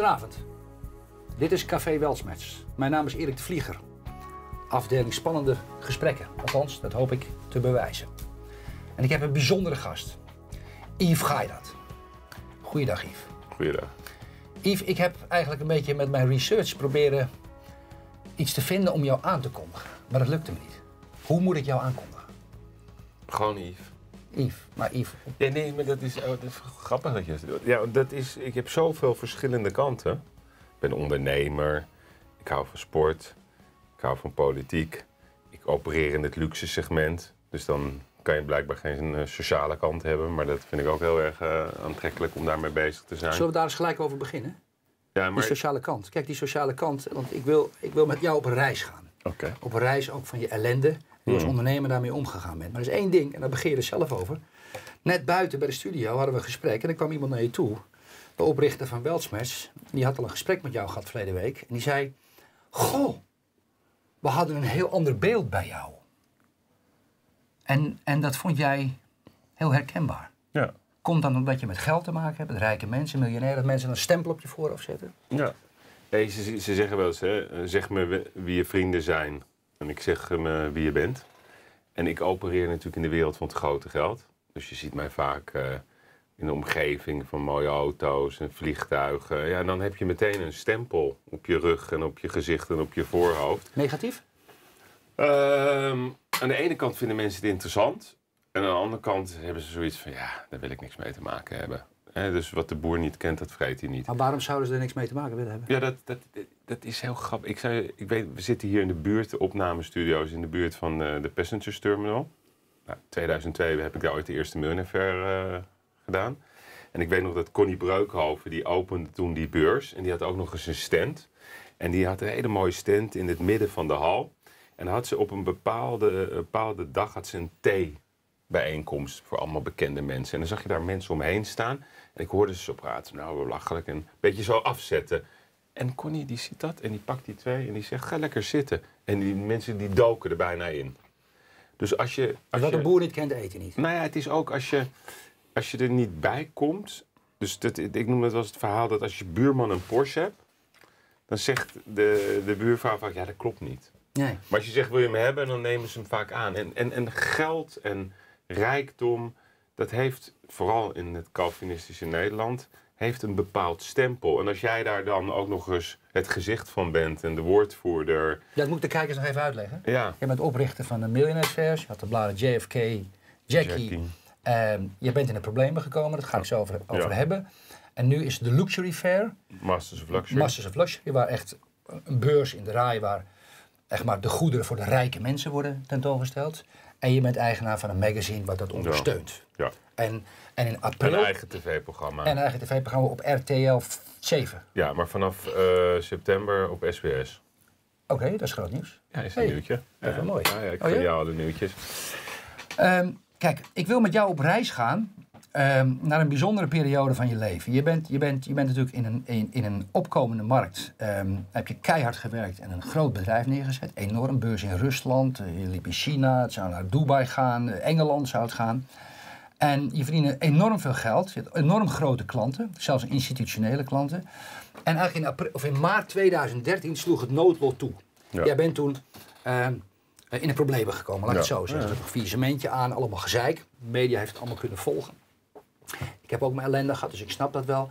Goedenavond. Dit is Café Welsmets. Mijn naam is Erik de Vlieger. Afdeling spannende gesprekken. Althans, dat hoop ik te bewijzen. En ik heb een bijzondere gast. Yves Gairat. Goeiedag Yves. Goeiedag. Yves, ik heb eigenlijk een beetje met mijn research proberen iets te vinden om jou aan te kondigen. Maar dat lukte me niet. Hoe moet ik jou aankondigen? Gewoon Yves. Yves, maar Yves. Ja, nee, maar dat is, oh, dat is grappig dat je dat doet. Ja, dat is, ik heb zoveel verschillende kanten. Ik ben ondernemer, ik hou van sport, ik hou van politiek. Ik opereer in het luxe segment. Dus dan kan je blijkbaar geen uh, sociale kant hebben. Maar dat vind ik ook heel erg uh, aantrekkelijk om daarmee bezig te zijn. Zullen we daar eens gelijk over beginnen? Ja, maar... Die sociale kant. Kijk, die sociale kant. Want ik wil, ik wil met jou op een reis gaan. Oké. Op een reis ook van je ellende. Hoe je als ondernemer daarmee omgegaan bent. Maar er is één ding, en daar je er zelf over. Net buiten bij de studio hadden we een gesprek. En er kwam iemand naar je toe. De oprichter van Weltsmers. Die had al een gesprek met jou gehad verleden week. En die zei... Goh, we hadden een heel ander beeld bij jou. En, en dat vond jij heel herkenbaar. Ja. Komt dan omdat je met geld te maken hebt, met rijke mensen, miljonairen, dat mensen een stempel op je voorhoofd zetten? Ja. Nee, ze, ze zeggen wel eens, hè, zeg me wie je vrienden zijn. En ik zeg me wie je bent. En ik opereer natuurlijk in de wereld van het grote geld. Dus je ziet mij vaak uh, in de omgeving van mooie auto's en vliegtuigen. Ja, dan heb je meteen een stempel op je rug en op je gezicht en op je voorhoofd. Negatief? Um, aan de ene kant vinden mensen het interessant. En aan de andere kant hebben ze zoiets van, ja, daar wil ik niks mee te maken hebben. He, dus wat de boer niet kent, dat vreet hij niet. Maar waarom zouden ze er niks mee te maken willen hebben? Ja, dat, dat, dat is heel grappig. Ik, zei, ik weet, we zitten hier in de buurt, de opnamestudio's in de buurt van uh, de Passengers Terminal. Nou, 2002 heb ik daar ooit de eerste Miljonair uh, gedaan. En ik weet nog dat Connie Breukhoven, die opende toen die beurs. En die had ook nog eens een stand. En die had een hele mooie stand in het midden van de hal. En had ze op een bepaalde, bepaalde dag had ze een theebijeenkomst voor allemaal bekende mensen. En dan zag je daar mensen omheen staan. En ik hoorde ze zo praten. Nou, belachelijk. En een beetje zo afzetten. En Connie die ziet dat en die pakt die twee en die zegt ga lekker zitten. En die mensen die doken er bijna in. Dus als je... Als wat je, een boer niet kent, eet hij niet. Nou ja, het is ook als je, als je er niet bij komt. Dus dat, ik noem het wel eens het verhaal dat als je buurman een Porsche hebt. Dan zegt de, de buurvrouw vaak, ja dat klopt niet. Nee. Maar als je zegt wil je hem hebben, dan nemen ze hem vaak aan. En, en, en geld en rijkdom, dat heeft vooral in het Calvinistische Nederland, heeft een bepaald stempel. En als jij daar dan ook nog eens het gezicht van bent en de woordvoerder. Ja, dat moet ik de kijkers nog even uitleggen. Ja. Je bent oprichter van de Millionairesfairs, je had de bladen JFK, Jackie. Jackie. Ehm, je bent in de problemen gekomen, dat ga ik zo over, over Ja. hebben. En nu is de Luxury Fair, Masters of Luxury. Masters of Luxury, waar echt een beurs in de raai waar echt maar de goederen voor de rijke mensen worden tentoongesteld. En je bent eigenaar van een magazine wat dat ondersteunt. Ja. En, en in Een april eigen tv-programma. en een eigen tv-programma op RTL 7. Ja, maar vanaf eh, september op SBS. Oké, dat is groot nieuws. Ja, is een Hey, nieuwtje. Ja. mooi. Ja, ja, ik Oh, jou de nieuwtjes. Ehm, kijk, ik wil met jou op reis gaan ehm, naar een bijzondere periode van je leven. Je bent, je bent, je bent natuurlijk in een, in, in een opkomende markt. ehm, heb je keihard gewerkt en een groot bedrijf neergezet. Enorm beurs in Rusland. eh, Je liep in China. Het zou naar Dubai gaan. eh, Engeland zou het gaan. En je verdiende enorm veel geld. Je had enorm grote klanten. Zelfs institutionele klanten. En eigenlijk in, april, of in maart 2013 sloeg het noodlot toe. Ja. Jij bent toen ehm, in de problemen gekomen, laat ik het Ja. zo zeggen. Er zat een faillissementje aan, allemaal gezeik. De media heeft het allemaal kunnen volgen. Ik heb ook mijn ellende gehad, dus ik snap dat wel.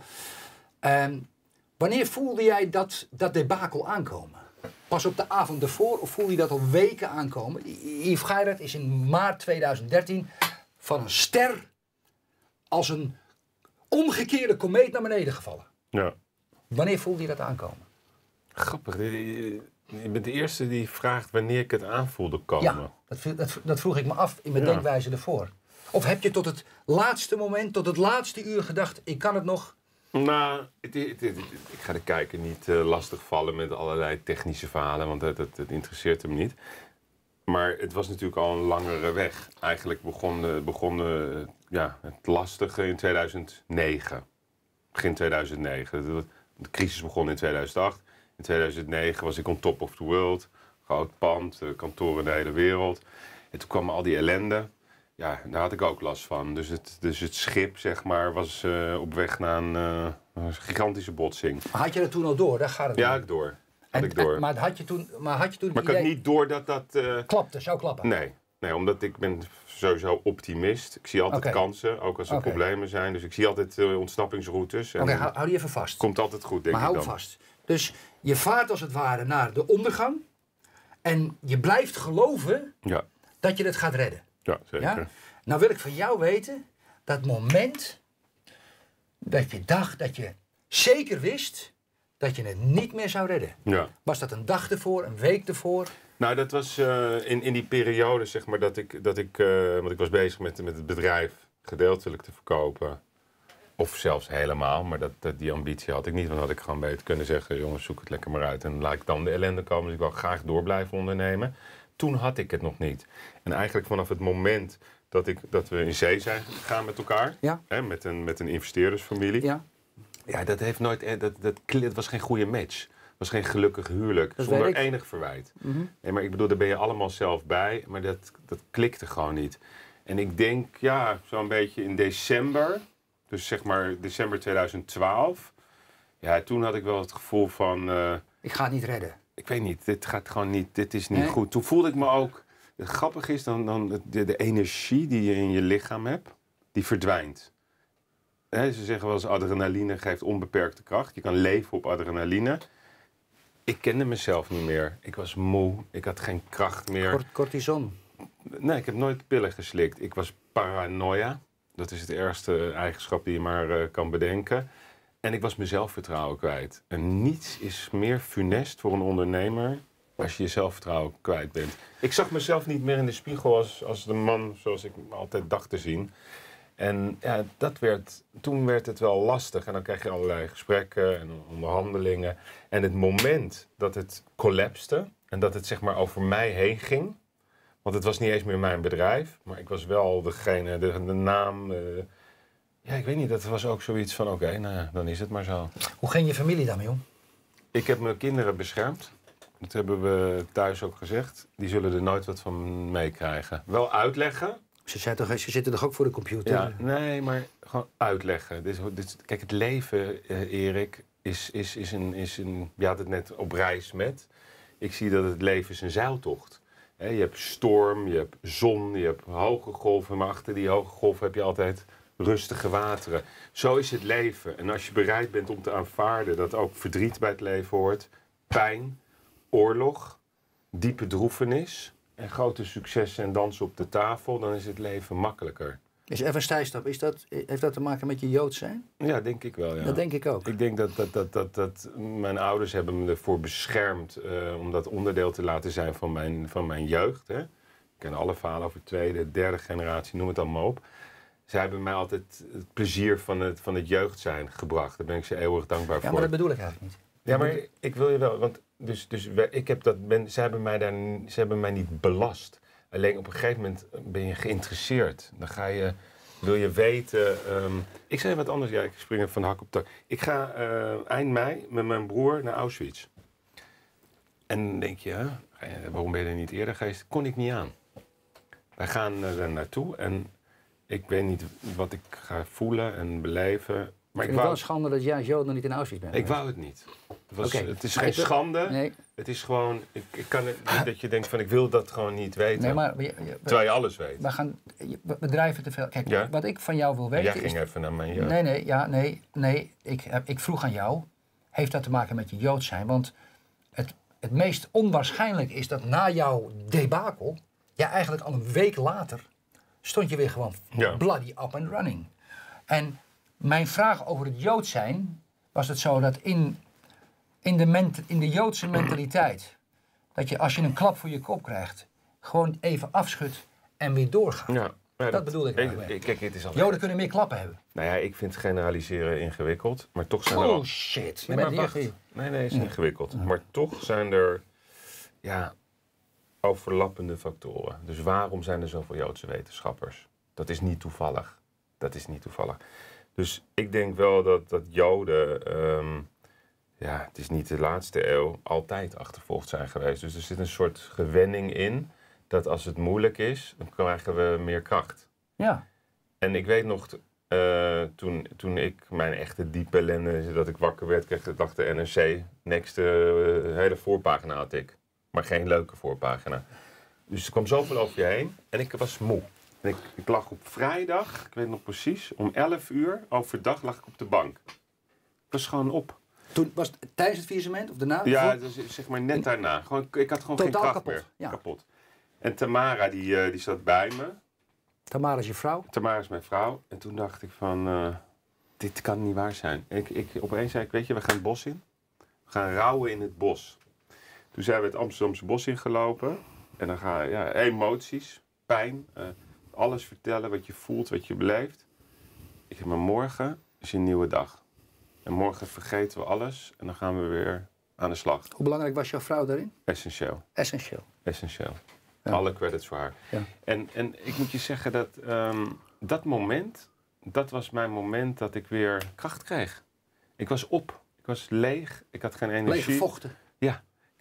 Ehm, wanneer voelde jij dat, dat debakel aankomen? Pas op de avond ervoor of voelde je dat al weken aankomen? Yves Geirat is in maart 2013 van een ster als een omgekeerde komeet naar beneden gevallen. Ja. Wanneer voelde je dat aankomen? Grappig. Je je bent de eerste die vraagt wanneer ik het aan voelde komen. Ja, dat, dat, vroeg ik me af in mijn Ja. denkwijze ervoor. Of heb je tot het laatste moment, tot het laatste uur gedacht, ik kan het nog? Nou, het, het- ik ga de kijker niet eh, lastigvallen met allerlei technische verhalen, want dat, interesseert hem niet. Maar het was natuurlijk al een langere weg. Eigenlijk begon, begon ja, het lastige in 2009. Begin 2009. De, crisis begon in 2008. In 2009 was ik on top of the world. Groot pand, eh, kantoor in de hele wereld. En toen kwam al die ellende. Ja, daar had ik ook last van. Dus het, dus het schip, zeg maar, was eh, op weg naar een, eh, een gigantische botsing. Maar had je dat toen al door? Daar gaat het Ja, om. ik door. Had En- ik door. en- maar had je toen, maar had je toen Maar het ik had niet door dat dat... eh, Klapte, zou klappen? nee. nee, omdat ik ben sowieso optimist. Ik zie altijd kansen, ook als er problemen zijn. Dus ik zie altijd eh, ontsnappingsroutes. Oké, hou, hou die even vast. komt altijd goed, denk maar ik hou dan. vast. Dus je vaart als het ware naar de ondergang. En je blijft geloven Ja, dat je het gaat redden. Ja zeker. Ja? Nou wil ik van jou weten, dat moment dat je dacht dat je zeker wist dat je het niet meer zou redden. Ja. Was dat een dag ervoor, een week ervoor? Nou, dat was eh, in, in die periode, zeg maar, dat ik, dat ik eh, want ik was bezig met, met het bedrijf gedeeltelijk te verkopen. Of zelfs helemaal, maar dat, dat, die ambitie had ik niet. Want dan had ik gewoon beter kunnen zeggen, jongens, zoek het lekker maar uit. En laat ik dan de ellende komen. Dus ik wil graag door blijven ondernemen. Toen had ik het nog niet. En eigenlijk vanaf het moment dat, ik, dat we in zee zijn gegaan met elkaar. Ja. Hè, met, een, met een investeerdersfamilie. Ja. Ja, dat heeft nooit. eh, Dat, dat, het was geen goede match. Het was geen gelukkig huwelijk. Dat zonder enig verwijt. Nee, maar ik bedoel, daar ben je allemaal zelf bij. Maar dat, dat klikte gewoon niet. En ik denk, ja, zo'n beetje in december. Dus zeg maar december 2012. Ja, toen had ik wel het gevoel van. eh, Ik ga het niet redden. Ik weet niet, dit gaat gewoon niet, dit is niet Nee? goed. Toen voelde ik me ook, het grappige is dan, dan de, de energie die je in je lichaam hebt, die verdwijnt. Ze zeggen wel eens adrenaline geeft onbeperkte kracht. Je kan leven op adrenaline. Ik kende mezelf niet meer. Ik was moe, ik had geen kracht meer. Cort- cortison. Nee, ik heb nooit pillen geslikt. Ik was paranoia. Dat is het ergste eigenschap die je maar eh, kan bedenken. En ik was mijn zelfvertrouwen kwijt. En niets is meer funest voor een ondernemer als je je zelfvertrouwen kwijt bent. Ik zag mezelf niet meer in de spiegel als, als de man zoals ik altijd dacht te zien. En ja, dat werd, toen werd het wel lastig. En dan krijg je allerlei gesprekken en onderhandelingen. En het moment dat het collapste en dat het zeg maar over mij heen ging. Want het was niet eens meer mijn bedrijf, maar ik was wel degene, de, de naam. eh, ja, ik weet niet, dat was ook zoiets van: oké, nou ja, dan is het maar zo. Hoe ging je familie daarmee om? Ik heb mijn kinderen beschermd. Dat hebben we thuis ook gezegd. Die zullen er nooit wat van meekrijgen. Wel uitleggen. Ze, zijn toch, ze zitten toch ook voor de computer? Ja, nee, maar gewoon uitleggen. Dit, is- dit, kijk, het leven, eh, Erik, is, is, is, een, is een... Je had het net op reis met. Ik zie dat het leven is een zeiltocht. Hè, je hebt storm, je hebt zon, je hebt hoge golven. Maar achter die hoge golven heb je altijd rustige wateren. Zo is het leven. En als je bereid bent om te aanvaarden dat ook verdriet bij het leven hoort... pijn, oorlog, diepe droefenis... en grote successen en dansen op de tafel... dan is het leven makkelijker. Is even een stijstap. Is dat, heeft dat te maken met je Jood zijn? Ja, denk ik wel, ja. Dat denk ik ook. Ik denk dat, dat, dat, dat, dat mijn ouders hebben me ervoor beschermd eh, om dat onderdeel te laten zijn van mijn, van mijn jeugd. Hè. Ik ken alle verhalen over tweede, derde generatie, noem het allemaal op. Zij hebben mij altijd het plezier van het, van het jeugd zijn gebracht. Daar ben ik ze eeuwig dankbaar Ja, voor. maar dat bedoel ik eigenlijk niet. Ja, maar ik wil je wel, want dus, dus ik heb dat, ben, ze, hebben mij daar, ze hebben mij niet belast. Alleen op een gegeven moment ben je geïnteresseerd. Dan ga je, wil je weten. ehm, ik zei wat anders, ja, ik spring van hak op tak. Ik ga eh, eind mei met mijn broer naar Auschwitz. En dan denk je, hè, ga je- waarom ben je er niet eerder geweest? Kon ik niet aan. Wij gaan er naartoe en ik weet niet wat ik ga voelen en beleven. Maar Ik wel wou, een schande dat jij als Jood nog niet in Auschwitz bent. ik wou het niet. Het, was, het is Maar geen ik schande. Nee, Het is gewoon, ik, ik kan het niet dat je denkt van ik wil dat gewoon niet weten. nee maar we, Terwijl je alles weet. we gaan we we drijven te veel. Kijk, Ja. wat ik van jou wil Jij weten ging is... even naar mijn jeugd. Nee, nee, ja, nee, nee. Ik, ik vroeg aan jou, heeft dat te maken met je Jood zijn? Want het, het meest onwaarschijnlijk is dat na jouw debakel, ja eigenlijk al een week later, stond je weer gewoon Ja. bloody up and running. En mijn vraag over het Jood zijn, was het zo dat in, in, de, ment, in de Joodse mentaliteit, dat je als je een klap voor je kop krijgt, gewoon even afschudt en weer doorgaat. Ja, ja, Dat bedoel ik eigenlijk. ik- Kijk, het is al. Joden kunnen meer klappen hebben. Nou ja, ik vind generaliseren ingewikkeld, maar toch zijn er Oh al. shit. Nee, maar wacht. Nee, nee, is ingewikkeld. Maar toch zijn er ja, overlappende factoren. Dus waarom zijn er zoveel Joodse wetenschappers? Dat is niet toevallig. Dat is niet toevallig. Dus ik denk wel dat, dat Joden, ehm, ja, het is niet de laatste eeuw, altijd achtervolgd zijn geweest. Dus er zit een soort gewenning in dat als het moeilijk is, dan krijgen we meer kracht. Ja. En ik weet nog, uh, toen, toen ik mijn echte diepe ellende, dat ik wakker werd, kreeg, dacht de NRC, next, uh, hele voorpagina had ik. Maar geen leuke voorpagina. Dus er kwam zoveel over je heen en ik was moe. En ik, ik lag op vrijdag, ik weet nog precies, om 11 uur overdag lag ik op de bank. Ik was gewoon op. Toen was het tijdens het faillissement of daarna? Ja, dus, zeg maar net daarna. Gewoon, ik had gewoon geen kracht kapot. meer. Ja. Kapot. En Tamara, die, uh, die zat bij me. Tamara is je vrouw? Tamara is mijn vrouw. En toen dacht ik van, uh, dit kan niet waar zijn. ik, ik, opeens zei ik, weet je, we gaan het bos in. We gaan rouwen in het bos. Toen zijn we het Amsterdamse bos ingelopen. En dan ga je, ja, emoties, pijn, uh, alles vertellen wat je voelt, wat je beleeft. Ik zeg, maar morgen is een nieuwe dag. En morgen vergeten we alles en dan gaan we weer aan de slag. Hoe belangrijk was jouw vrouw daarin? Essentieel. Essentieel. Essentieel. Alle credits voor haar. Ja. En, en ik moet je zeggen dat um, dat moment, dat was mijn moment dat ik weer kracht kreeg. Ik was op. Ik was leeg. Ik had geen energie. Leeg vochten.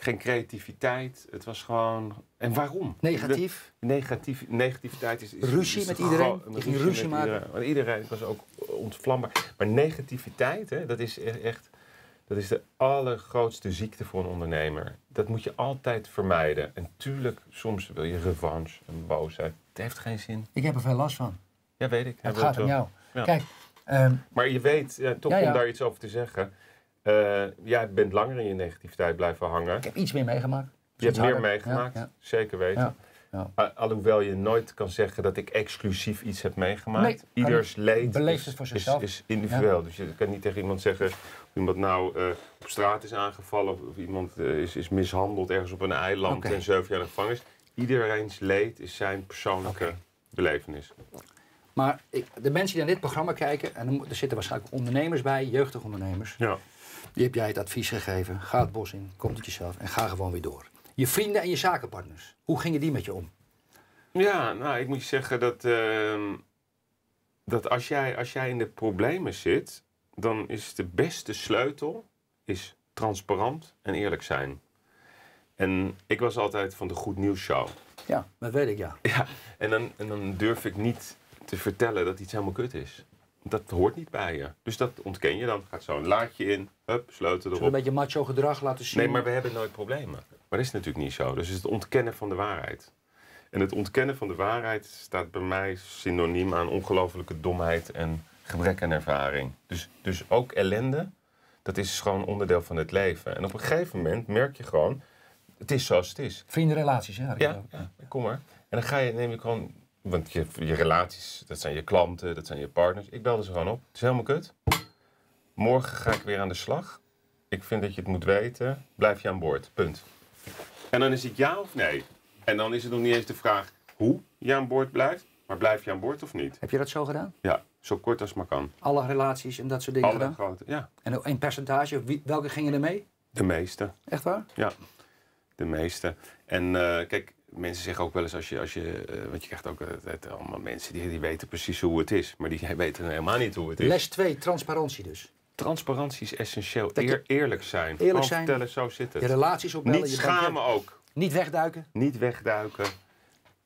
Geen creativiteit. Het was gewoon... En waarom? Negatief? De, negatief, negativiteit is... is ruzie met iedereen? Je ging ruzie maken? Iedereen. iedereen was ook ontvlambaar. Maar negativiteit, hè, dat is e-, echt... Dat is de allergrootste ziekte voor een ondernemer. Dat moet je altijd vermijden. En tuurlijk, soms wil je revanche en boosheid. Het heeft geen zin. Ik heb er veel last van. Ja, weet ik. Het gaat om jou. Kijk. Um, maar je weet, ja, toch om daar iets over te zeggen. Uh, jij bent langer in je negativiteit blijven hangen. Ik heb iets meer meegemaakt. Je hebt meer meegemaakt, zeker weten. Ja. Alhoewel je nooit kan zeggen dat ik exclusief iets heb meegemaakt. Nee, Ieders leed is, het voor zichzelf. is, individueel. Dus je kan niet tegen iemand zeggen of iemand nou uh, op straat is aangevallen of, of iemand uh, is, is mishandeld ergens op een eiland okay. en zeven jaar gevangen is. Iedereen's leed is zijn persoonlijke okay. belevenis. Maar ik, de mensen die naar dit programma kijken, en er zitten waarschijnlijk ondernemers bij, jeugdige ondernemers. Ja. Die heb jij het advies gegeven. Ga het bos in, kom tot jezelf en ga gewoon weer door. Je vrienden en je zakenpartners, hoe gingen die met je om? Ja, nou, ik moet je zeggen dat, uh, dat als, jij, als jij in de problemen zit, dan is de beste sleutel is transparant en eerlijk zijn. En ik was altijd van de Goed Nieuws Show. Ja, dat weet ik, ja. Ja, en dan, en dan durf ik niet te vertellen dat iets helemaal kut is. Dat hoort niet bij je. Dus dat ontken je dan. Gaat zo'n laadje in, hup, sleutel erop. een beetje macho gedrag laten zien? Nee, maar we hebben nooit problemen. Maar dat is natuurlijk niet zo. Dus het is het ontkennen van de waarheid. En het ontkennen van de waarheid staat bij mij synoniem aan ongelofelijke domheid en gebrek aan ervaring. Dus, dus ook ellende, dat is gewoon onderdeel van het leven. En op een gegeven moment merk je gewoon, het is zoals het is. Vriendenrelaties, hè? Ja, ja, kom maar. En dan ga je, neem je gewoon, want je, je relaties, dat zijn je klanten, dat zijn je partners. Ik belde ze gewoon op. Het is helemaal kut. Morgen ga ik weer aan de slag. Ik vind dat je het moet weten. Blijf je aan boord. Punt. En dan is het ja of nee. En dan is het nog niet eens de vraag hoe je aan boord blijft, maar blijf je aan boord of niet. Heb je dat zo gedaan? Ja, zo kort als maar kan. Alle relaties en dat soort dingen Alle gedaan? grote, ja. En in percentage, wie, welke gingen er mee? De meeste. Echt waar? Ja, de meeste. En uh, kijk, mensen zeggen ook wel eens als je, als je uh, want je krijgt ook het, allemaal mensen die, die weten precies hoe het is, maar die weten helemaal niet hoe het is. Les 2, transparantie dus. Transparantie is essentieel. Eer, eerlijk zijn. Eerlijk zijn. vertellen, zo zit het. Je relaties opbellen. Niet schamen ook. Niet wegduiken. Niet wegduiken.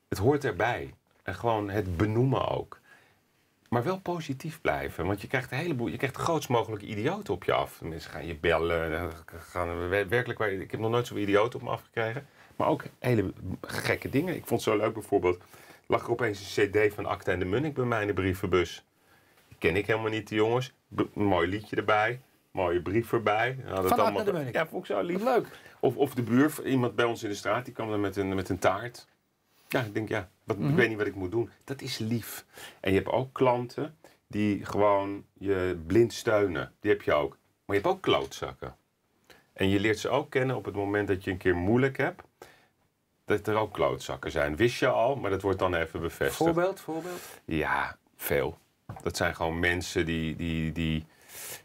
Het hoort erbij. En gewoon het benoemen ook. Maar wel positief blijven. Want je krijgt een heleboel, je krijgt de grootst mogelijke idioten op je af. Mensen gaan je bellen. Gaan werkelijk, ik heb nog nooit zo'n idioot op me afgekregen. Maar ook hele gekke dingen. Ik vond het zo leuk bijvoorbeeld. Lag er opeens een cd van Acta en de Munnik bij mij in de brievenbus. Die ken ik helemaal niet, die jongens. mooi liedje erbij. Mooie brief erbij. Van allemaal... de Munnik? Ja, vond ik zo lief. leuk. Of, of de buur, iemand bij ons in de straat, die kwam dan met een, met een taart. Ja, ik denk, ja, wat, ik mhm. weet niet wat ik moet doen. Dat is lief. En je hebt ook klanten die gewoon je blind steunen. Die heb je ook. Maar je hebt ook klootzakken. En je leert ze ook kennen op het moment dat je een keer moeilijk hebt. Dat er ook klootzakken zijn. Wist je al, maar dat wordt dan even bevestigd. Voorbeeld, voorbeeld? Ja, veel. Dat zijn gewoon mensen die, die, die,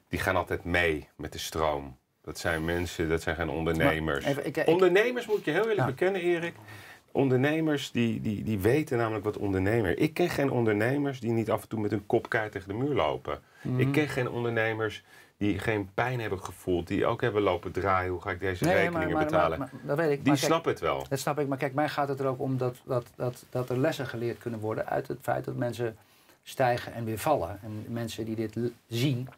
die gaan altijd mee met de stroom. Dat zijn mensen, dat zijn geen ondernemers. Even, ik, ondernemers moet je heel eerlijk bekennen, Erik Ondernemers die, die, die weten namelijk wat ondernemer. Ik ken geen ondernemers die niet af en toe met een kop keihard tegen de muur lopen. Mhm. Ik ken geen ondernemers die geen pijn hebben gevoeld. Die ook hebben lopen draaien. Hoe ga ik deze Nee, rekeningen maar- betalen? maar- maar- dat weet ik. die snappen het wel. Dat snap ik, maar kijk, mij gaat het er ook om dat, dat, dat, dat er lessen geleerd kunnen worden uit het feit dat mensen stijgen en weer vallen. En mensen die dit zien.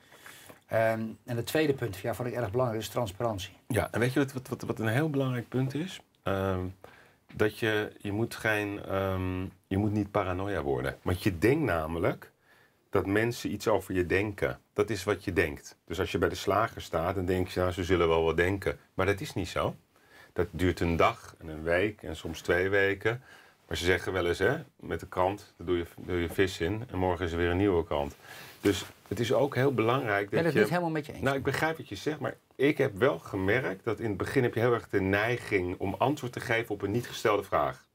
Ehm, en het tweede punt, ja, vond ik erg belangrijk, is transparantie. Ja, en weet je wat, wat, wat, wat een heel belangrijk punt is? Ehm, dat je, je moet geen, ehm, je moet niet paranoia worden. Want je denkt namelijk dat mensen iets over je denken. Dat is wat je denkt. Dus als je bij de slager staat, dan denk je, nou, ze zullen wel wat denken. Maar dat is niet zo. Dat duurt een dag en een week en soms twee weken. Maar ze zeggen wel eens, hè, met de krant, daar doe je, doe je vis in. En morgen is er weer een nieuwe krant. Dus het is ook heel belangrijk ben dat het je... niet helemaal met je eens. Nou, ik begrijp wat je zegt, maar ik heb wel gemerkt dat in het begin heb je heel erg de neiging om antwoord te geven op een niet gestelde vraag.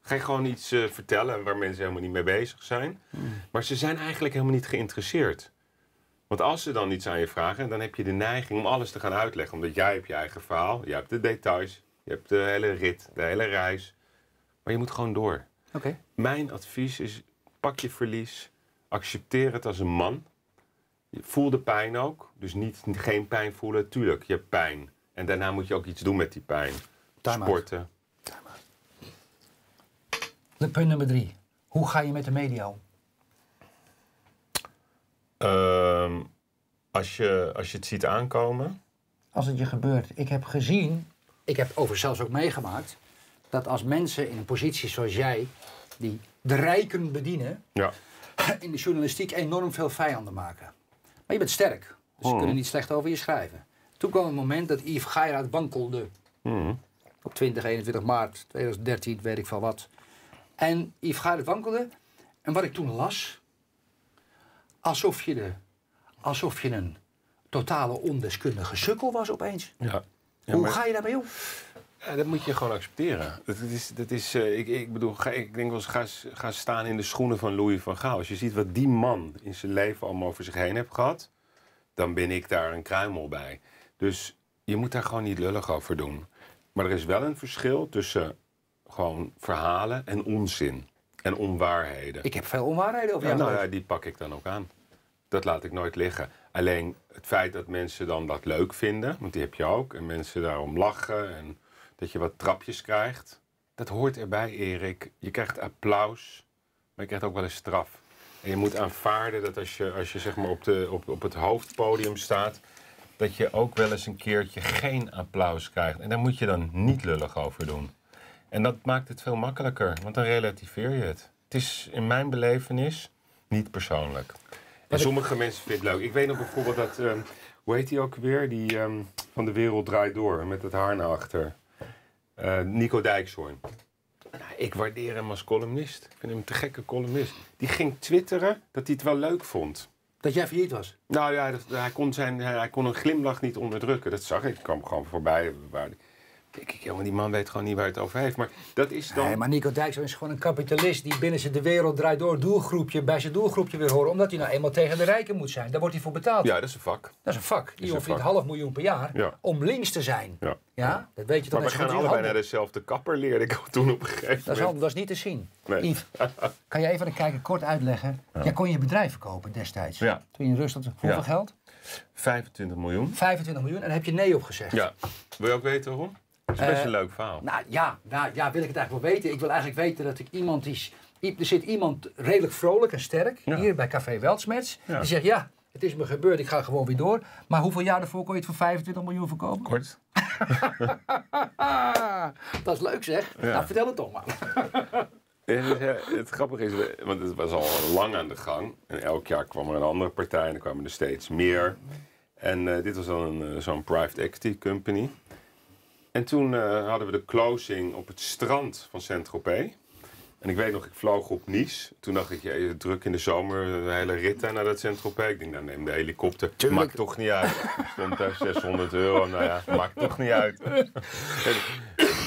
Ga je gewoon iets eh, vertellen waar mensen helemaal niet mee bezig zijn. Maar ze zijn eigenlijk helemaal niet geïnteresseerd. Want als ze dan iets aan je vragen, dan heb je de neiging om alles te gaan uitleggen. Omdat jij hebt je eigen verhaal, je hebt de details, je hebt de hele rit, de hele reis. Maar je moet gewoon door. Oké. Mijn advies is, pak je verlies, accepteer het als een man. Voel de pijn ook, dus niet, geen pijn voelen. Tuurlijk, je hebt pijn. En daarna moet je ook iets doen met die pijn. Time. Sporten. Punt nummer drie. Hoe ga je met de media om? Ehm, als, je, als je het ziet aankomen. Als het je gebeurt. Ik heb gezien, ik heb overigens zelfs ook meegemaakt, dat als mensen in een positie zoals jij, die de rijken bedienen, Ja. in de journalistiek enorm veel vijanden maken. Maar je bent sterk, dus ze Oh. kunnen niet slecht over je schrijven. Toen kwam het moment dat Yves Geiraat wankelde. Mhm. Op 20, 21 maart 2013, weet ik veel wat. En Yves Geiraat wankelde. En wat ik toen las, alsof je, de, alsof je een totale ondeskundige sukkel was opeens. Ja. Ja, Hoe maar- ga je daarmee om? Ja, dat moet je gewoon accepteren. Dat is, dat is, eh, ik, ik bedoel, ga, ik denk wel eens, ga, staan in de schoenen van Louis van Gaal. Als je ziet wat die man in zijn leven allemaal over zich heen heeft gehad, dan ben ik daar een kruimel bij. Dus je moet daar gewoon niet lullig over doen. Maar er is wel een verschil tussen gewoon verhalen en onzin. En onwaarheden. Ik heb veel onwaarheden over Ja, jou nou ja, die pak ik dan ook aan. Dat laat ik nooit liggen. Alleen het feit dat mensen dan dat leuk vinden, want die heb je ook, en mensen daarom lachen en dat je wat trapjes krijgt, dat hoort erbij, Erik. Je krijgt applaus, maar je krijgt ook wel eens straf. En je moet aanvaarden dat als je, als je zeg maar op, de, op, op het hoofdpodium staat, dat je ook wel eens een keertje geen applaus krijgt. En daar moet je dan niet lullig over doen. En dat maakt het veel makkelijker, want dan relativeer je het. Het is in mijn belevenis niet persoonlijk. En sommige mensen vinden het leuk. Ik weet nog bijvoorbeeld dat, ehm, hoe heet die ook weer? Die ehm, van de wereld draait door, met het haar naar achter. Eh, Nico Dijkshoorn. Nou, ik waardeer hem als columnist. Ik vind hem een te gekke columnist. Die ging twitteren dat hij het wel leuk vond. Dat jij failliet was. Nou ja, dat- hij, kon zijn, hij, hij kon een glimlach niet onderdrukken. Dat zag ik. Ik kwam gewoon voorbij. Waar, denk ik, jongen, die man weet gewoon niet waar het over heeft. Maar dat is dan... Nee, maar Nico Dijkshoorn is gewoon een kapitalist die binnen zijn de wereld draait door doelgroepje bij zijn doelgroepje wil horen. Omdat hij nou eenmaal tegen de rijken moet zijn. Daar wordt hij voor betaald. Ja, dat is een vak. Dat is een vak. Die een verdient half miljoen per jaar Ja. om links te zijn. Ja. Ja, dat weet je toch Maar we gaan allebei naar dezelfde kapper, leerde ik toen op een gegeven Dat is, moment. dat is niet te zien. Nee. Yves, kan je even de kijker kort uitleggen? Jij kon je bedrijf verkopen destijds. Ja. Toen je in Rusland, hoeveel Ja. geld? 25 miljoen. 25 miljoen. En daar heb je nee op gezegd. Ja. Wil je ook weten waarom? Dat is best Eh, een leuk verhaal. Nou ja, nou, ja, wil ik het eigenlijk wel weten. Ik wil eigenlijk weten dat ik iemand is. Er zit iemand redelijk vrolijk en sterk Ja. hier bij Café Weltsmets. Ja. Die zegt ja, het is me gebeurd, ik ga gewoon weer door. Maar hoeveel jaar daarvoor kon je het voor 25 miljoen verkopen? Kort. dat is leuk zeg. Ja. Nou, vertel het toch maar. Het, eh, grappige is, want het was al lang aan de gang. En elk jaar kwam er een andere partij en er kwamen er steeds meer. En eh, dit was dan een, eh, zo'n private equity company. En toen eh, hadden we de closing op het strand van Saint-Tropez. En ik weet nog, ik vloog op Nice. Toen dacht ik, je druk in de zomer, de hele rit naar dat Saint-Tropez. Ik denk, nou neem de helikopter. Tuurlijk. Maakt toch niet uit. Stond daar 600 euro, nou ja, maakt toch niet uit. en,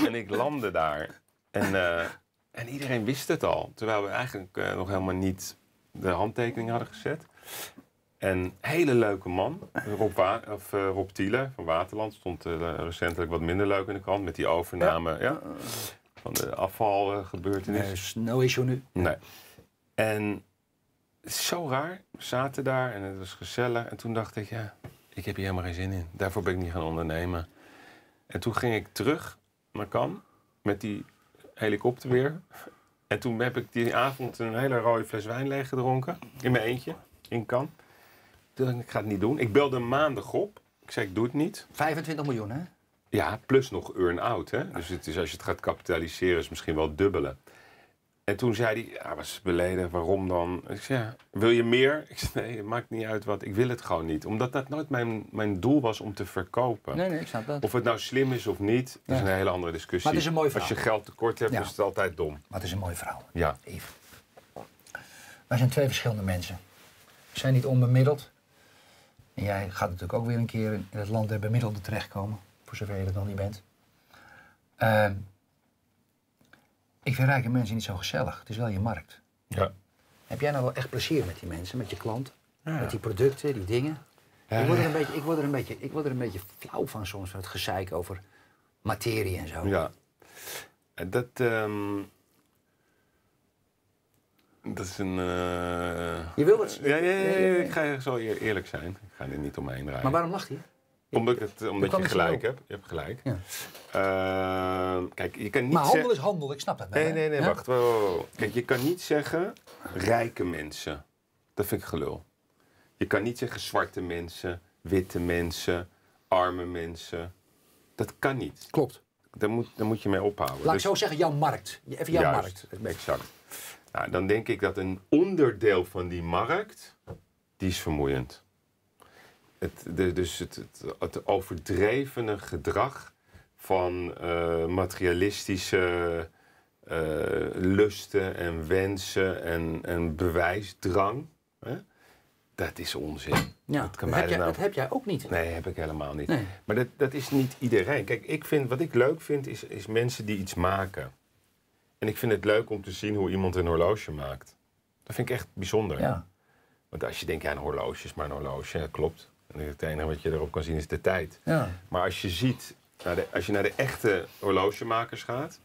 en ik landde daar. En, eh, en iedereen wist het al. Terwijl we eigenlijk eh, nog helemaal niet de handtekening hadden gezet. En hele leuke man, Rob, Wa of, eh, Rob Thiele van Waterland. Stond eh, recentelijk wat minder leuk in de krant met die overname. Ja. van de afvalgebeurtenis. Nee, is no issue nu. Nee. En is zo raar. We zaten daar en het was gezellig. En toen dacht ik, ja, ik heb hier helemaal geen zin in. Daarvoor ben ik niet gaan ondernemen. En toen ging ik terug naar Cannes met die helikopter weer. En toen heb ik die avond een hele rode fles wijn leeg gedronken. In mijn eentje, in Cannes. Toen dacht ik, ik ga het niet doen. Ik belde maandag op. Ik zei, ik doe het niet. 25 miljoen, hè? Ja, plus nog earn-out. Hè? Dus het is, als je het gaat kapitaliseren, is het misschien wel dubbele. En toen zei hij, ja, was beleden, waarom dan? Ik zei, ja, wil je meer? Ik zei, nee, het maakt niet uit wat, ik wil het gewoon niet. Omdat dat nooit mijn, mijn doel was om te verkopen. Nee, nee, ik snap dat. Of het nou slim is of niet, dat is Ja. een hele andere discussie. Maar het is een mooi Als je verhaal. geld tekort hebt, Ja. is het altijd dom. Maar het is een mooi verhaal. Ja. Yves. Wij zijn twee verschillende mensen. We zijn niet onbemiddeld. En jij gaat natuurlijk ook weer een keer in het land der bemiddelden terechtkomen. Voor zover je dat nog niet bent. Ehm, ik vind rijke mensen niet zo gezellig. Het is wel je markt. Ja. Heb jij nou wel echt plezier met die mensen, met je klant? Ja. Met die producten, die dingen? Ja, ik, word er een beetje, ik, word er een beetje, ik word er een beetje flauw van soms, van het gezeik over materie en zo. Ja. En dat, ehm, dat is een... eh, Je wil het. Ja, ja, ja, ik ga zo eer- eerlijk zijn. Ik ga er niet omheen rijden. Maar waarom lacht hij? Omdat, ik het, omdat je gelijk hebt. Je hebt gelijk. Ja. Ehm, kijk, je kan niet Maar handel is handel, ik snap dat wel. Nee, nee, nee, Ja? wacht. Wow. Kijk, je kan niet zeggen rijke mensen. Dat vind ik gelul. Je kan niet zeggen zwarte mensen, witte mensen, arme mensen. Dat kan niet. Klopt. Daar moet, daar moet je mee ophouden. Laat Dus- ik zo zeggen, jouw markt. Even jouw Juist, markt. Exact. Nou, dan denk ik dat een onderdeel van die markt, die is vermoeiend. Het, de, dus het, het, het overdrevene gedrag van eh, materialistische eh, lusten en wensen en, en bewijsdrang, hè? dat is onzin. Ja, dat kan dat, heb jij, nou- dat heb jij ook niet. Nee, heb ik helemaal niet. Nee. Maar dat, dat is niet iedereen. Kijk, ik vind, wat ik leuk vind, is, is mensen die iets maken. En ik vind het leuk om te zien hoe iemand een horloge maakt. Dat vind ik echt bijzonder. Ja. Want als je denkt, ja, een horloge is maar een horloge. Ja, klopt. En het enige wat je erop kan zien is de tijd. Ja. Maar als je ziet, naar de, als je naar de echte horlogemakers gaat,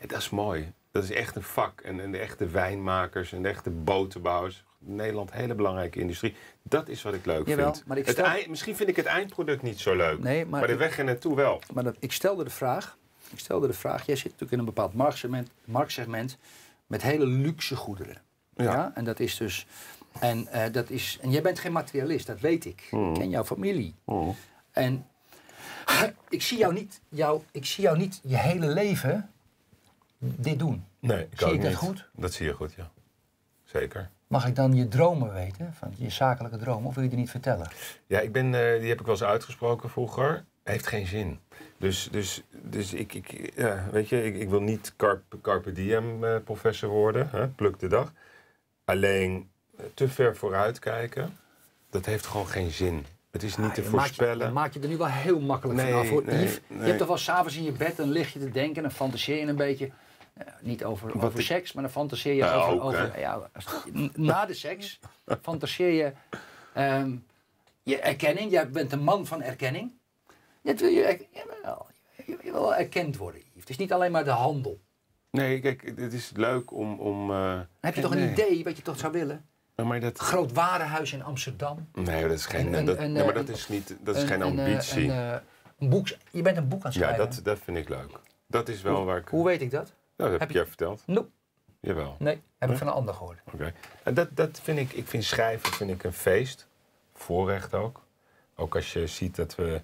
ja, dat is mooi. Dat is echt een vak. En, en de echte wijnmakers en de echte botenbouwers. Nederland, hele belangrijke industrie. Dat is wat ik leuk Jawel, vind. maar ik Het eind- misschien vind ik het eindproduct niet zo leuk. Nee, maar maar de ik- weg er naartoe wel. Maar dat, ik stelde de vraag, ik stelde de vraag, jij zit natuurlijk in een bepaald marktsegment, marktsegment met hele luxe goederen. Ja. Ja. En dat is dus, en, eh, dat is, en jij bent geen materialist, dat weet ik. Ik ken jouw familie. En ik zie jou niet, jou, ik zie jou niet je hele leven dit doen. Nee, ik Zie ik dat niet. goed? Dat zie je goed, ja. Zeker. Mag ik dan je dromen weten, van je zakelijke dromen, of wil je die niet vertellen? Ja, ik ben, eh, die heb ik wel eens uitgesproken vroeger. Heeft geen zin. Dus, dus, dus ik, ik, ja, weet je, ik, ik wil niet carpe, carpe diem eh, professor worden. Hè? Pluk de dag. Alleen eh, te ver vooruit kijken, dat heeft gewoon geen zin. Het is niet Ah, te je- voorspellen. je maakt je er nu wel heel makkelijk Nee, vanaf. Hoor. nee, Yves, Je hebt toch wel s'avonds in je bed, dan lig je te denken en fantaseer je een beetje. eh, niet over, Wat over ik- seks, maar dan fantaseer je over. ook, over ja, na de seks fantaseer je ehm, je erkenning. Jij bent een man van erkenning. Ja, wil je, jawel, je, je wil wel erkend worden. Yves. Het is niet alleen maar de handel. Nee, kijk, het is leuk om... om eh, Dan heb je toch een idee wat je toch zou willen? Maar dat, Groot warenhuis in Amsterdam. nee, dat is geen, En- en- dat, nee, maar eh, dat is, niet, dat is Een- geen een, eh, ambitie. een, een boek, je bent een boek aan het ja, schrijven. dat, dat vind ik leuk. Dat is wel waar ik... Hoe weet ik dat? Nou, dat heb ik je- jij verteld. Nope. Jawel. Nee, heb ik van een ander gehoord. Oké. En dat, dat vind ik, ik vind schrijven vind ik een feest. Voorrecht ook. Ook als je ziet dat we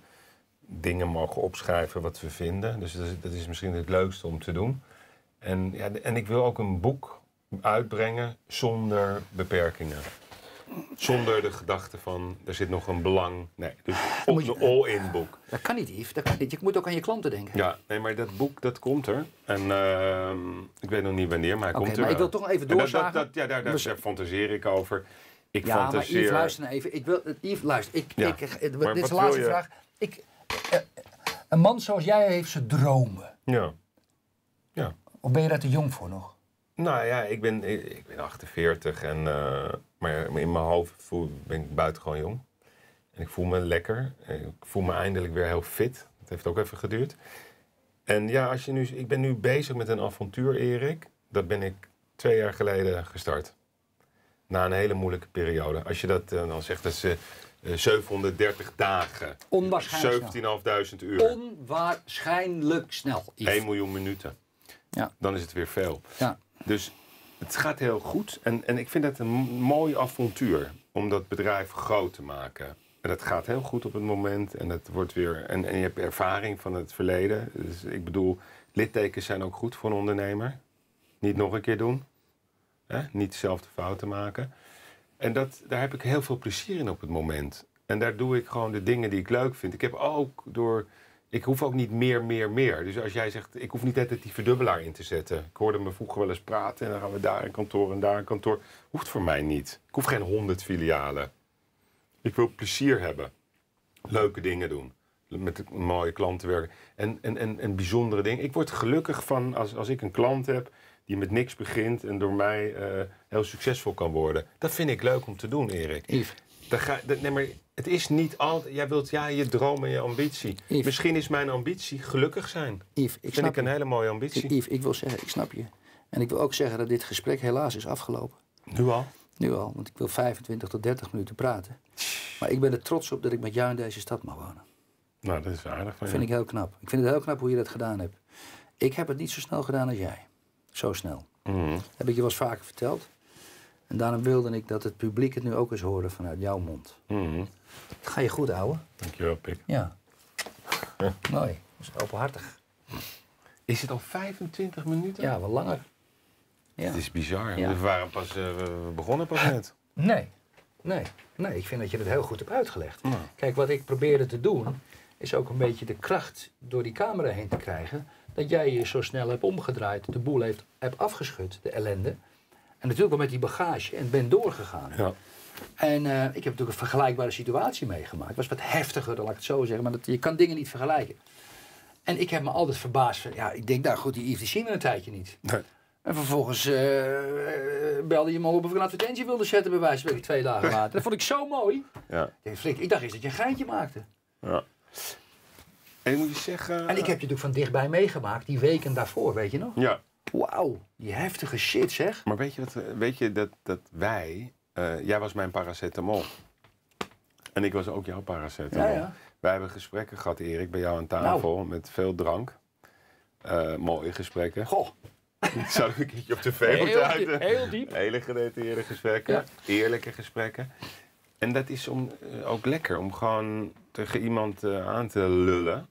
dingen mogen opschrijven wat we vinden. Dus dat is, dat is misschien het leukste om te doen. En, ja, en ik wil ook een boek uitbrengen zonder beperkingen. Zonder de gedachte van, er zit nog een belang. Nee, dus op je- een all-in boek. Dat kan niet, Yves. Dat kan niet. Je moet ook aan je klanten denken. Ja, nee, maar dat boek, dat komt er. En ehm, ik weet nog niet wanneer, maar hij komt er maar ik wil toch nog even doorzagen. Dat, dat, ja, daar, daar, Dus- daar fantaseer ik over. Ik ja, maar fantaseer... Yves, luister nou even. Ik wil, Yves, luister. Ik, Ja, ik, eh, dit maar is de laatste vraag. Ik, een man zoals jij heeft zijn dromen. Ja. Ja. Of ben je daar te jong voor nog? Nou ja, ik ben, ik, ben 48 en, eh, maar in mijn hoofd voel, ben ik buitengewoon jong. En ik voel me lekker. Ik voel me eindelijk weer heel fit. Het heeft ook even geduurd. En ja, als je nu, ik ben nu bezig met een avontuur, Erik. Dat ben ik twee jaar geleden gestart. Na een hele moeilijke periode. Als je dat eh, dan zegt, dat is eh, 730 dagen. Onwaarschijnlijk 17.500 uur. Onwaarschijnlijk snel. Yves. 1 miljoen minuten. Ja. Dan is het weer veel. Ja. Dus het gaat heel goed. En, en ik vind het een mooi avontuur om dat bedrijf groot te maken. En dat gaat heel goed op het moment. En, het wordt weer, en, en je hebt ervaring van het verleden. Dus ik bedoel, littekens zijn ook goed voor een ondernemer. Niet nog een keer doen. Hè? Niet dezelfde fouten maken. En dat, daar heb ik heel veel plezier in op het moment. En daar doe ik gewoon de dingen die ik leuk vind. Ik heb ook door. Ik hoef ook niet meer, meer, meer. Dus als jij zegt, ik hoef niet altijd die verdubbelaar in te zetten. Ik hoorde me vroeger wel eens praten en dan gaan we daar een kantoor en daar een kantoor. Hoeft voor mij niet. Ik hoef geen honderd filialen. Ik wil plezier hebben. Leuke dingen doen. Met mooie klanten werken. En, en, en, en bijzondere dingen. Ik word gelukkig van als, als ik een klant heb die met niks begint en door mij eh, heel succesvol kan worden. Dat vind ik leuk om te doen, Erik. Yves, ga, dat, nee, maar het is niet altijd. Jij wilt ja, je droom en je ambitie. Yves. Misschien is mijn ambitie gelukkig zijn. Yves, ik vind snap ik een je. hele mooie ambitie. Yves, ik wil zeggen, ik snap je. En ik wil ook zeggen dat dit gesprek helaas is afgelopen. Nu al? Nu al, want ik wil 25 tot 30 minuten praten. Maar ik ben er trots op dat ik met jou in deze stad mag wonen. Nou, dat is aardig van Dat vind ik heel knap. Ik vind het heel knap hoe je dat gedaan hebt. Ik heb het niet zo snel gedaan als jij. Zo snel. Dat heb ik je wel eens vaker verteld. En daarom wilde ik dat het publiek het nu ook eens hoorde vanuit jouw mond. Dat ga je goed houden. Dankjewel, Pik. Ja. Mooi. Dat is openhartig. Is het al 25 minuten? Ja, wel langer. Ja. Het is bizar. Ja. We waren pas eh, we begonnen pas net. Nee, nee, nee. Ik vind dat je het heel goed hebt uitgelegd. Kijk, wat ik probeerde te doen, is ook een beetje de kracht door die camera heen te krijgen. Dat jij je zo snel hebt omgedraaid, de boel heeft, hebt afgeschud, de ellende. En natuurlijk wel met die bagage en ben doorgegaan. Ja. En eh, ik heb natuurlijk een vergelijkbare situatie meegemaakt. Het was wat heftiger, laat ik het zo zeggen. Maar dat, je kan dingen niet vergelijken. En ik heb me altijd verbaasd. van, Ja, ik denk, nou goed, die Yves die zien we een tijdje niet. Nee. En vervolgens eh, eh, belde je me op of ik een advertentie wilde zetten bij wijze van twee dagen later. Dat vond ik zo mooi. Ja. Ik dacht eens dat je een geintje maakte. ja. En ik moet je zeggen... En ik heb je natuurlijk van dichtbij meegemaakt, die weken daarvoor, weet je nog? Ja, Wauw, die heftige shit zeg. maar weet je, wat, we- weet je dat, dat wij... eh, jij was mijn paracetamol. En ik was ook jouw paracetamol. Ja, ja. Wij hebben gesprekken gehad, Erik, bij jou aan tafel. Nou. Met veel drank. Eh, mooie gesprekken. Goh, Zou ik een keertje op tv heel, moeten uiten? heel diep. Hele gedetailleerde gesprekken. Ja. Eerlijke gesprekken. En dat is om, eh, ook lekker om gewoon tegen iemand eh, aan te lullen.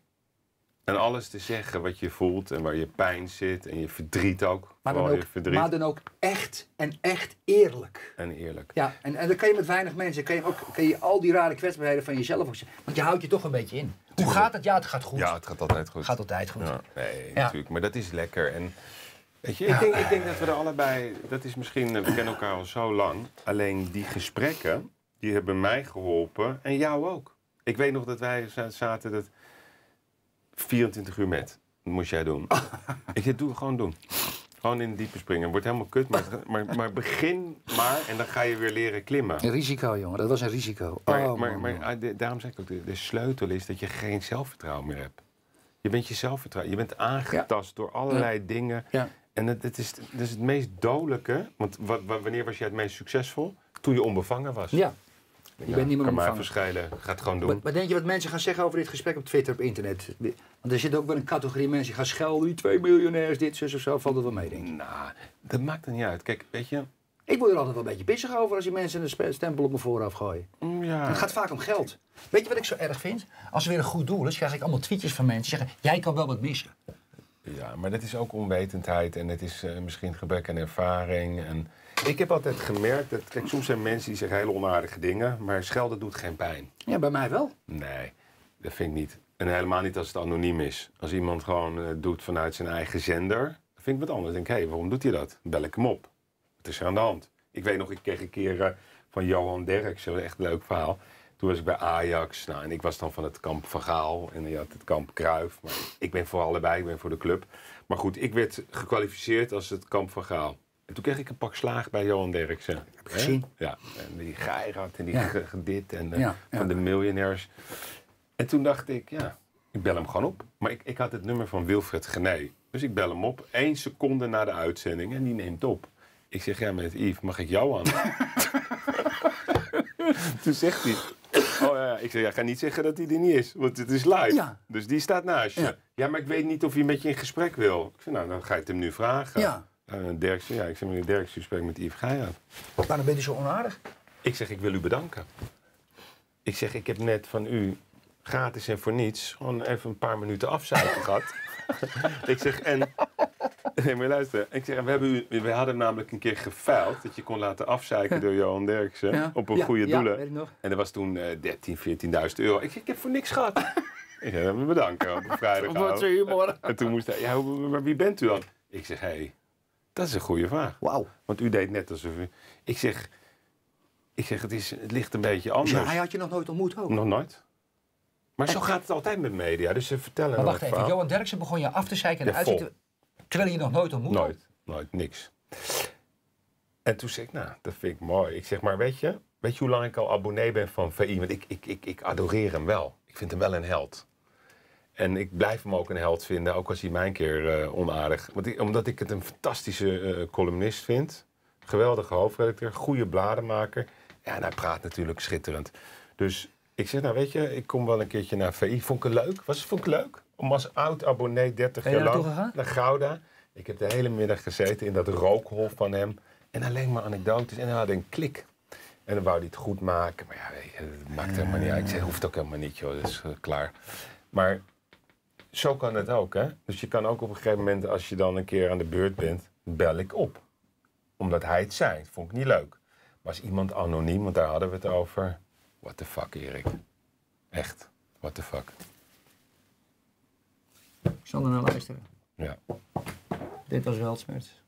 En alles te zeggen wat je voelt en waar je pijn zit en je verdriet ook. Maar dan, ook, verdriet maar dan ook echt en echt eerlijk. en eerlijk. Ja, en, en dan kan je met weinig mensen, kan je, ook, kan je al die rare kwetsbaarheden van jezelf ook zeggen. Want je houdt je toch een beetje in. Hoe gaat het? Ja, het gaat goed. Ja, het gaat altijd goed. Het gaat altijd goed. Ja, nee, Ja. natuurlijk. Maar dat is lekker. En weet je, ik, denk, ik denk dat we er allebei... Dat is misschien... eh, We kennen elkaar al zo lang. Alleen die gesprekken, die hebben mij geholpen. En jou ook. Ik weet nog dat wij za- zaten... Dat 24 uur met. Dat moest jij doen. ik zeg, doe gewoon doen. Gewoon in het diepe springen. Wordt helemaal kut, maar, maar, maar begin maar en dan ga je weer leren klimmen. Een risico, jongen. Dat was een risico. Maar, oh, maar, maar ah, de- daarom zeg ik ook, de, de sleutel is dat je geen zelfvertrouwen meer hebt. Je bent je zelfvertrouwen. Je bent aangetast door allerlei dingen. Ja. En het, het, is, het is het meest dodelijke. Want wa- wa- wanneer was jij het meest succesvol? Toen je onbevangen was. Ja. Je bent niet meer kan ontvangen. verschijnen. Ga het gewoon doen. Wat denk je wat mensen gaan zeggen over dit gesprek op Twitter, op internet? Want er zit ook wel een categorie mensen die gaan schelden. Die twee miljonairs, dit, zus of zo. Valt het wel mee, denk ik. Nou, dat maakt er niet uit. Kijk, weet je... Ik word er altijd wel een beetje pissig over als die mensen een stempel op mijn voorhoofd gooien. mm, Ja. Het gaat vaak om geld. Weet je wat ik zo erg vind? Als er weer een goed doel is, krijg ik allemaal tweetjes van mensen die zeggen... jij kan wel wat missen. Ja, maar dat is ook onwetendheid en het is eh, misschien gebrek aan ervaring. En ik heb altijd gemerkt dat, kijk, soms zijn mensen die zeggen hele onaardige dingen, maar schelden doet geen pijn. Ja, bij mij wel. Nee, dat vind ik niet. En helemaal niet als het anoniem is. Als iemand gewoon eh, doet vanuit zijn eigen zender, dan vind ik wat anders. Dan denk ik, hé, waarom doet hij dat? Dan bel ik hem op. Wat is er aan de hand? Ik weet nog, ik kreeg een keer eh, van Johan Derksen, echt een leuk verhaal. Toen was ik bij Ajax. Nou, en ik was dan van het kamp Van Gaal. En je had het kamp Kruif. Maar ik ben voor allebei, ik ben voor de club. Maar goed, ik werd gekwalificeerd als het kamp Van Gaal. En toen kreeg ik een pak slaag bij Johan Derksen. Heb ik gezien. Ja, en die Geirat en die Ja. gedit en eh, van de miljonairs. En toen dacht ik, ja, Ik bel hem gewoon op. Maar ik, ik had het nummer van Wilfred Gené. Dus ik bel hem op, één seconde na de uitzending. En die neemt op. Ik zeg, ja, met Yves, mag ik jou aan? Toen zegt hij... Oh ja, ik zeg, ja, ga niet zeggen dat hij er niet is, want het is live. Ja. Dus die staat naast je. Ja. Ja. maar ik weet niet of hij met je in gesprek wil. Ik zeg, nou, dan ga het hem nu vragen. Ja. Derksen, ja, ik zeg, meneer Derksen, u spreekt met Yves. Maar dan ben je zo onaardig. Ik zeg, ik wil u bedanken. Ik zeg, ik heb net van u gratis en voor niets gewoon even een paar minuten afzuigen gehad. ik zeg, en... Nee, maar luister. Ik zeg, en we, hebben u, we hadden namelijk een keer gefeild dat je kon laten afzeiken door Johan Derksen Ja. op een Ja, goede ja, doelen. weet ik nog. En dat was toen eh 13, 14.000 euro. Ik zeg, ik heb voor niks gehad. ik zeg, we bedanken op een vrijdag. humor. En toen moest hij, ja, maar wie bent u dan? Ik zeg, hé, hey, dat is een goede vraag. Wauw. Want u deed net alsof u... Ik zeg, ik zeg het, is, het ligt een beetje anders. Dus hij had je nog nooit ontmoet ook. Nog nooit. Maar zo gaat het altijd met media. Dus ze vertellen Maar wacht even, verhaal. Johan Derksen begon je af te zeiken en Ja, uit te... Terwijl je je nog nooit ontmoet had? Nooit, nooit, niks. En toen zei ik, nou, dat vind ik mooi. Ik zeg, maar weet je, weet je hoe lang ik al abonnee ben van VI? Want ik, ik, ik, ik adoreer hem wel. Ik vind hem wel een held. En ik blijf hem ook een held vinden, ook als hij mij een keer eh, onaardig... Want ik, omdat ik het een fantastische eh, columnist vind. Geweldige hoofdredacteur, goede bladenmaker. Ja, en hij praat natuurlijk schitterend. Dus ik zeg, nou weet je, ik kom wel een keertje naar VI. Vond ik het leuk? Was, vond ik het leuk? Om als oud abonnee 30 Ben je jaar lang gegaan? naar Gouda. Ik heb de hele middag gezeten in dat rookhof van hem. En alleen maar anekdotes. En hij had een klik. En dan wou hij het goed maken. Maar ja, weet je, dat maakt helemaal niet uit. Ik zei, hoeft ook helemaal niet, joh. Dat is eh, klaar. Maar zo kan het ook, hè. Dus je kan ook op een gegeven moment, als je dan een keer aan de beurt bent, bel ik op. Omdat hij het zei. Dat vond ik niet leuk. Maar als iemand anoniem, want daar hadden we het over. What the fuck, Erik. Echt. What the fuck. Ik zal er naar luisteren. Ja. Dit was Weltsmerts.